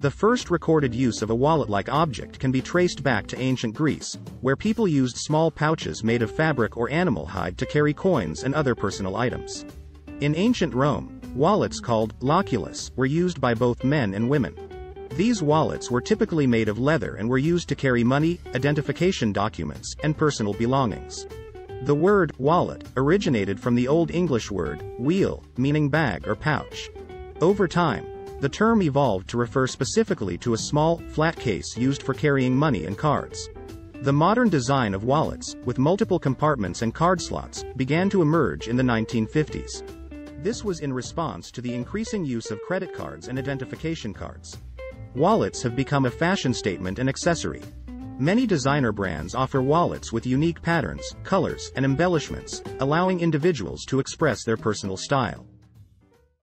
The first recorded use of a wallet-like object can be traced back to ancient Greece, where people used small pouches made of fabric or animal hide to carry coins and other personal items. In ancient Rome, wallets called loculus were used by both men and women. These wallets were typically made of leather and were used to carry money, identification documents, and personal belongings. The word wallet originated from the Old English word wheel, meaning bag or pouch. Over time, the term evolved to refer specifically to a small, flat case used for carrying money and cards. The modern design of wallets, with multiple compartments and card slots, began to emerge in the 1950s. This was in response to the increasing use of credit cards and identification cards. Wallets have become a fashion statement and accessory. Many designer brands offer wallets with unique patterns, colors, and embellishments, allowing individuals to express their personal style.